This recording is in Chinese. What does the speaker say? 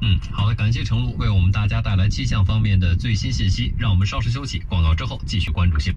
嗯，好的，感谢程璐为我们大家带来气象方面的最新信息。让我们稍事休息，广告之后继续关注新。